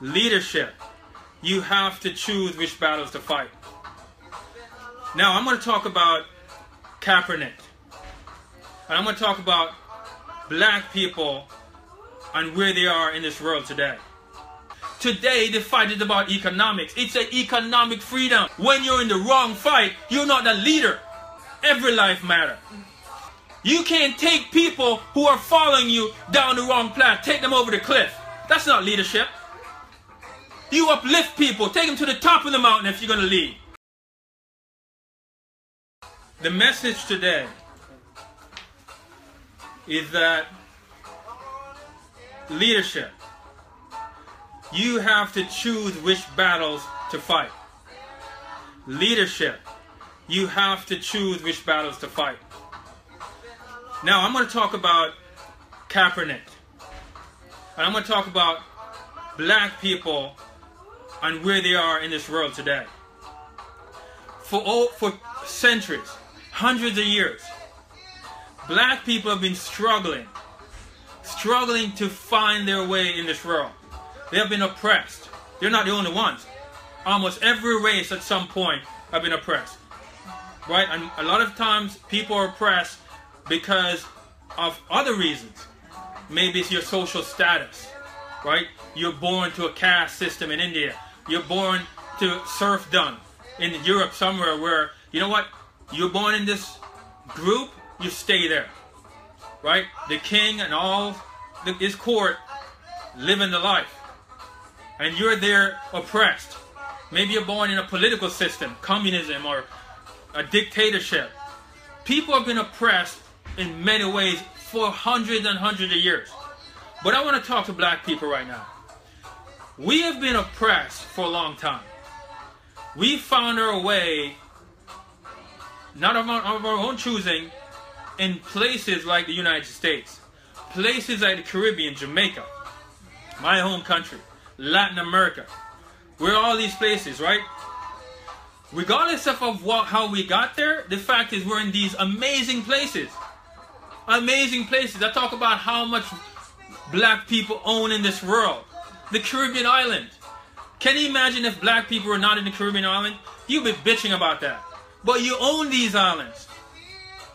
leadership, you have to choose which battles to fight. Now, I'm going to talk about Kaepernick. And I'm going to talk about black people and where they are in this world today. Today, the fight is about economics. It's an economic freedom. When you're in the wrong fight, you're not the leader. Every life matters. You can't take people who are following you down the wrong path, take them over the cliff. That's not leadership. You uplift people, take them to the top of the mountain if you're going to lead. The message today is that leadership, you have to choose which battles to fight. Leadership, you have to choose which battles to fight. Now, I'm going to talk about Kaepernick. And I'm going to talk about black people and where they are in this world today. For, all, for centuries, hundreds of years, black people have been struggling, struggling to find their way in this world. They have been oppressed. They're not the only ones. Almost every race at some point have been oppressed. Right? And a lot of times people are oppressed because of other reasons. Maybe it's your social status, right? You're born to a caste system in India. You're born to serfdom in Europe somewhere where, you know what? You're born in this group, you stay there, right? The king and all his court living the life. And you're there oppressed. Maybe you're born in a political system, communism or a dictatorship. People have been oppressed in many ways for hundreds and hundreds of years. But I want to talk to black people right now. We have been oppressed for a long time. We found our way, not of our, of our own choosing, in places like the United States, places like the Caribbean, Jamaica, my home country, Latin America. We're all these places, right? Regardless of, of what, how we got there, the fact is we're in these amazing places amazing places. I talk about how much black people own in this world. The Caribbean island. Can you imagine if black people were not in the Caribbean island? You'd be bitching about that. But you own these islands.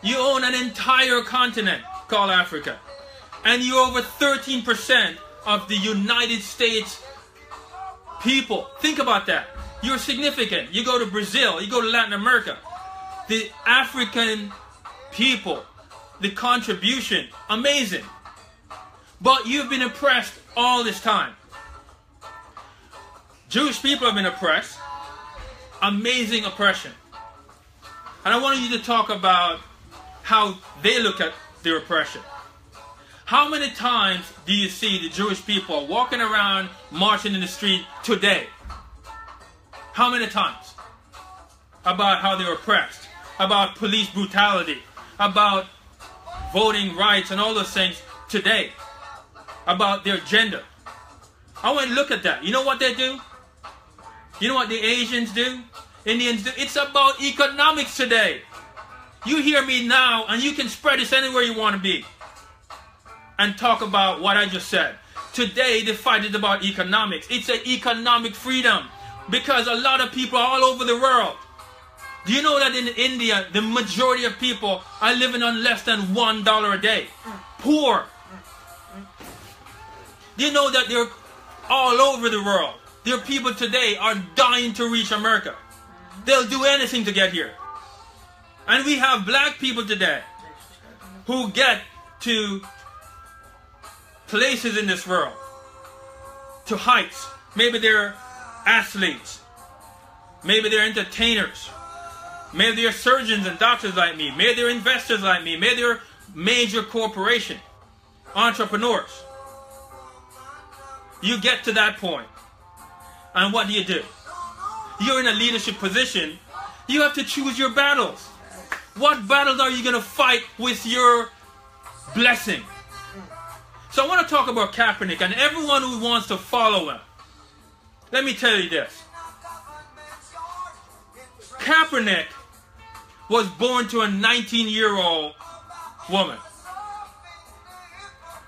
You own an entire continent called Africa. And you're over 13% of the United States people. Think about that. You're significant. You go to Brazil, you go to Latin America. The African people the contribution. Amazing. But you've been oppressed all this time. Jewish people have been oppressed. Amazing oppression. And I wanted you to talk about how they look at their oppression. How many times do you see the Jewish people walking around, marching in the street today? How many times? About how they're oppressed, about police brutality, about voting rights and all those things today about their gender. I want to look at that. You know what they do? You know what the Asians do? Indians do? It's about economics today. You hear me now and you can spread this anywhere you want to be and talk about what I just said. Today, the fight is about economics. It's an economic freedom because a lot of people all over the world do you know that in India, the majority of people are living on less than one dollar a day? Poor. Do you know that they're all over the world? There are people today are dying to reach America. They'll do anything to get here. And we have black people today who get to places in this world, to heights. Maybe they're athletes. Maybe they're entertainers. Maybe they're surgeons and doctors like me. Maybe they're investors like me. Maybe they're major corporation entrepreneurs. You get to that point, and what do you do? You're in a leadership position. You have to choose your battles. What battles are you going to fight with your blessing? So I want to talk about Kaepernick and everyone who wants to follow him. Let me tell you this. Kaepernick was born to a 19 year old woman.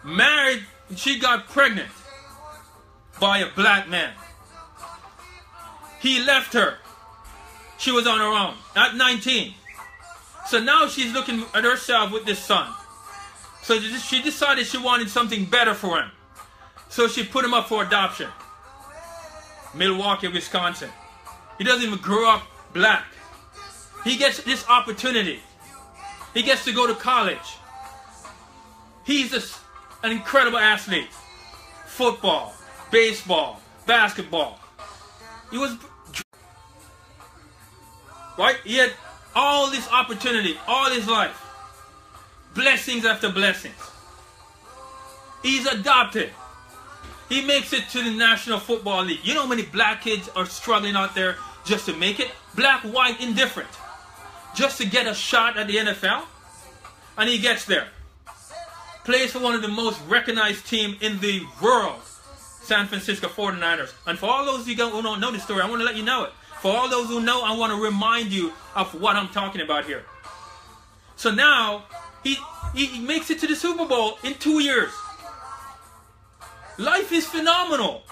Married, she got pregnant. by a black man. He left her. She was on her own at 19. So now she's looking at herself with this son. So she decided she wanted something better for him. So she put him up for adoption. Milwaukee, Wisconsin. He doesn't even grow up black. He gets this opportunity. He gets to go to college. He's a, an incredible athlete. Football, baseball, basketball. He was right. He had all this opportunity, all his life, blessings after blessings. He's adopted. He makes it to the National Football League. You know how many black kids are struggling out there just to make it? Black, white, indifferent. Just to get a shot at the NFL? And he gets there plays for one of the most recognized team in the world, San Francisco 49ers. And for all those of you who don't know the story, I want to let you know it. For all those who know, I want to remind you of what I'm talking about here. So now, he, he makes it to the Super Bowl in two years. Life is phenomenal.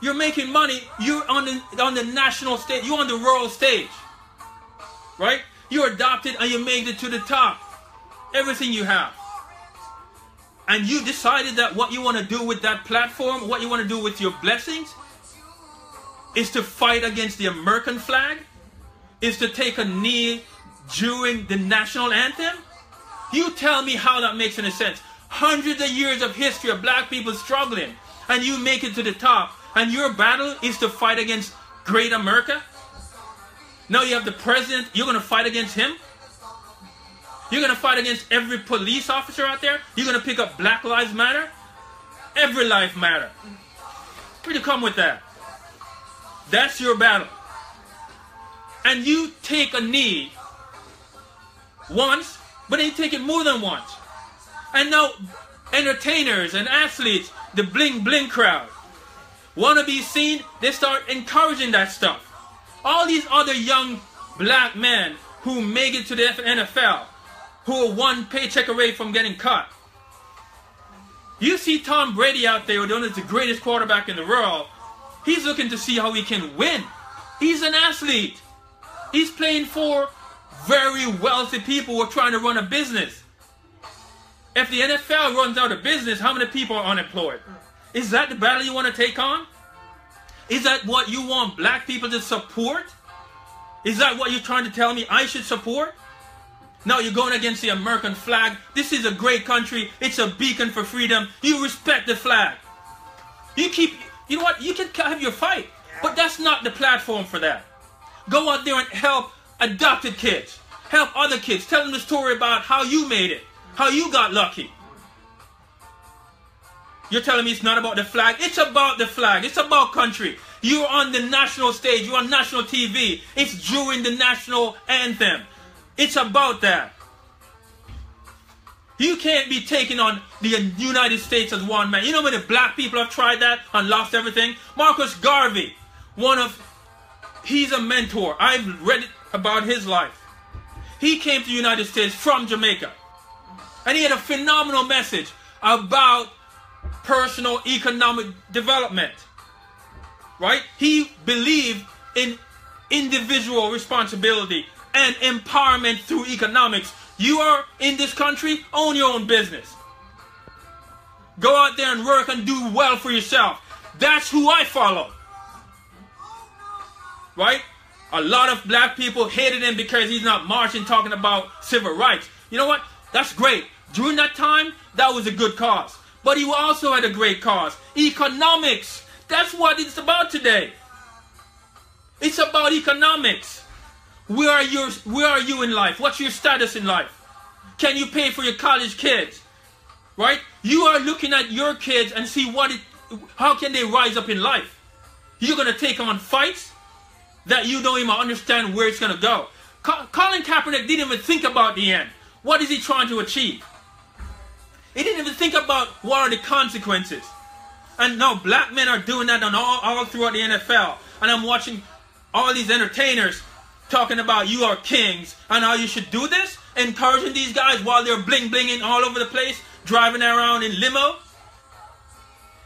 You're making money. You're on the, on the national stage. You're on the world stage. Right? You're adopted and you made it to the top. Everything you have and you decided that what you want to do with that platform, what you want to do with your blessings, is to fight against the American flag, is to take a knee during the national anthem? You tell me how that makes any sense. Hundreds of years of history of black people struggling, and you make it to the top, and your battle is to fight against great America? Now you have the president, you're going to fight against him? You're going to fight against every police officer out there? You're going to pick up Black Lives Matter? Every life matter. Where'd you come with that? That's your battle. And you take a knee once, but then you take it more than once. And now entertainers and athletes, the bling bling crowd, want to be seen, they start encouraging that stuff. All these other young black men who make it to the NFL, who are one paycheck away from getting cut. You see Tom Brady out there, as the greatest quarterback in the world. He's looking to see how he can win. He's an athlete. He's playing for very wealthy people who are trying to run a business. If the NFL runs out of business, how many people are unemployed? Is that the battle you want to take on? Is that what you want black people to support? Is that what you're trying to tell me I should support? Now you're going against the American flag. This is a great country. It's a beacon for freedom. You respect the flag. You keep, you know what? You can have your fight, but that's not the platform for that. Go out there and help adopted kids. Help other kids. Tell them the story about how you made it, how you got lucky. You're telling me it's not about the flag? It's about the flag. It's about country. You're on the national stage. You're on national TV. It's during the national anthem. It's about that. You can't be taking on the United States as one man. You know many black people have tried that and lost everything? Marcus Garvey, one of, he's a mentor. I've read about his life. He came to the United States from Jamaica. And he had a phenomenal message about personal economic development. Right? He believed in individual responsibility and empowerment through economics. You are in this country, own your own business. Go out there and work and do well for yourself. That's who I follow. Right? A lot of black people hated him because he's not marching talking about civil rights. You know what? That's great. During that time, that was a good cause. But he also had a great cause. Economics. That's what it's about today. It's about economics. Where are you, where are you in life? What's your status in life? Can you pay for your college kids? Right? You are looking at your kids and see what it, how can they rise up in life? You're going to take on fights that you don't even understand where it's going to go. Colin Kaepernick didn't even think about the end. What is he trying to achieve? He didn't even think about what are the consequences. And now black men are doing that on all, all throughout the NFL. And I'm watching all these entertainers talking about you are kings and how you should do this, encouraging these guys while they're bling blinging all over the place, driving around in limo.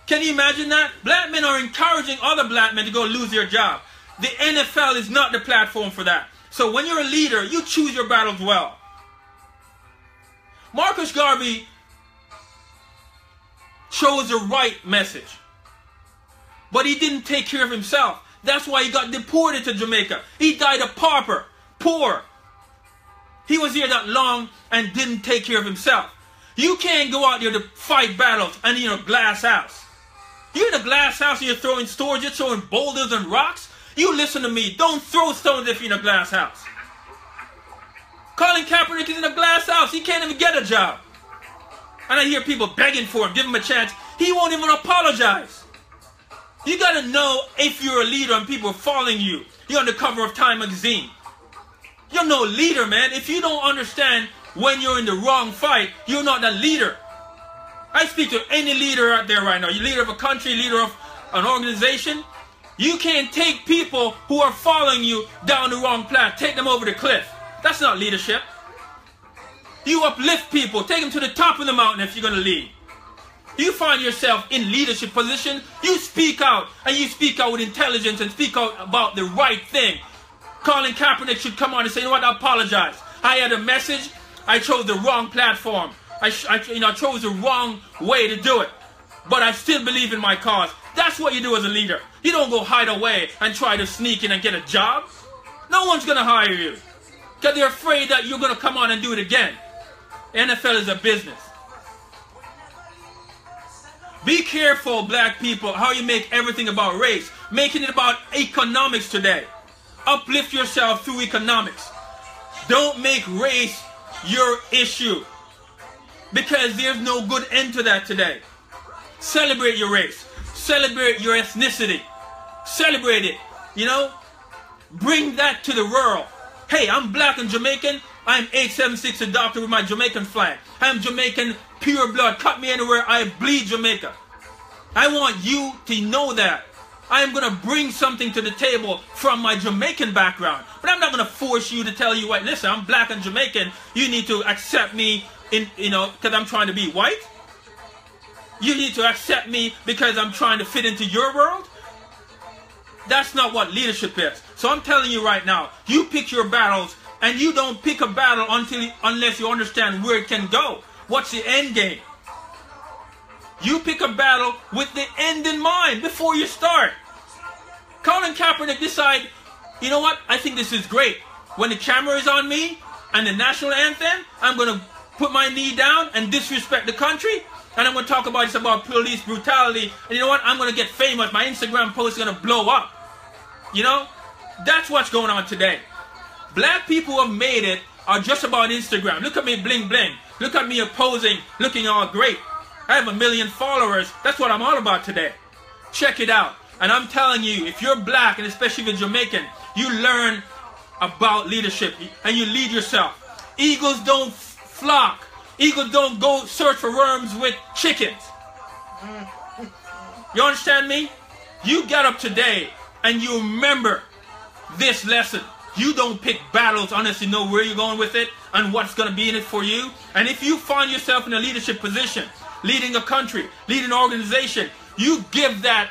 Can you imagine that? Black men are encouraging other black men to go lose their job. The NFL is not the platform for that. So when you're a leader, you choose your battles well. Marcus Garvey chose the right message. But he didn't take care of himself. That's why he got deported to Jamaica. He died a pauper, poor. He was here that long and didn't take care of himself. You can't go out there to fight battles and in a glass house. You're in a glass house and you're throwing stones, you're throwing boulders and rocks. You listen to me. Don't throw stones if you're in a glass house. Colin Kaepernick is in a glass house. He can't even get a job. And I hear people begging for him, give him a chance. He won't even apologize. You gotta know if you're a leader and people are following you. You're on the cover of Time magazine. You're no leader, man. If you don't understand when you're in the wrong fight, you're not a leader. I speak to any leader out there right now. You leader of a country, leader of an organization. You can't take people who are following you down the wrong path, take them over the cliff. That's not leadership. You uplift people, take them to the top of the mountain if you're to lead. You find yourself in leadership position, you speak out, and you speak out with intelligence and speak out about the right thing. Colin Kaepernick should come on and say, you know what, I apologize. I had a message, I chose the wrong platform. I, I, you know, I chose the wrong way to do it. But I still believe in my cause. That's what you do as a leader. You don't go hide away and try to sneak in and get a job. No one's going to hire you. Because they're afraid that you're going to come on and do it again. NFL is a business. Be careful, black people, how you make everything about race. Making it about economics today. Uplift yourself through economics. Don't make race your issue. Because there's no good end to that today. Celebrate your race. Celebrate your ethnicity. Celebrate it. You know? Bring that to the world. Hey, I'm black and Jamaican. I'm 876 adopted with my Jamaican flag. I'm Jamaican pure blood. Cut me anywhere. I bleed Jamaica. I want you to know that. I am going to bring something to the table from my Jamaican background. But I'm not going to force you to tell you, what, listen, I'm black and Jamaican. You need to accept me, in, you know, because I'm trying to be white. You need to accept me because I'm trying to fit into your world. That's not what leadership is. So I'm telling you right now, you pick your battles and you don't pick a battle until unless you understand where it can go. What's the end game? You pick a battle with the end in mind before you start. Colin Kaepernick decide, you know what? I think this is great. When the camera is on me and the national anthem, I'm to put my knee down and disrespect the country. And I'm to talk about this about police brutality. And you know what? I'm to get famous. My Instagram post is to blow up. You know? That's what's going on today. Black people who have made it are just about Instagram. Look at me bling bling. Look at me posing, looking all great. I have a million followers. That's what I'm all about today. Check it out. And I'm telling you, if you're black, and especially if you're Jamaican, you learn about leadership and you lead yourself. Eagles don't flock. Eagles don't go search for worms with chickens. You understand me? You get up today and you remember this lesson. You don't pick battles unless you know where you're going with it and what's going to be in it for you. And if you find yourself in a leadership position, leading a country, leading an organization, you give that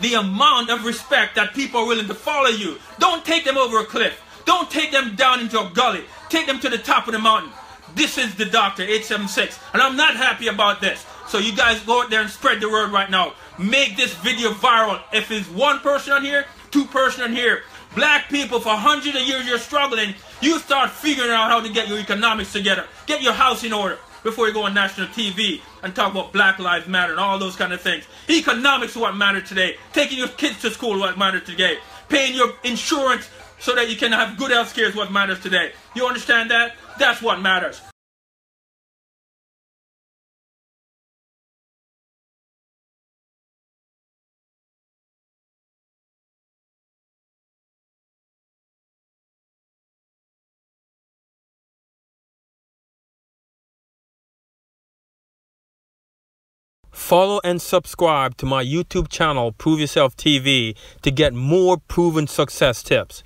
the amount of respect that people are willing to follow you. Don't take them over a cliff. Don't take them down into a gully. Take them to the top of the mountain. This is the doctor, 876. And I'm not happy about this. So you guys go out there and spread the word right now. Make this video viral. If it's one person on here, two person on here, black people for hundreds of years you're struggling, you start figuring out how to get your economics together. Get your house in order before you go on national TV and talk about Black Lives Matter and all those kind of things. Economics what matters today. Taking your kids to school what matters today. Paying your insurance so that you can have good health care is what matters today. You understand that? That's what matters. Follow and subscribe to my YouTube channel, Prove Yourself TV, to get more proven success tips.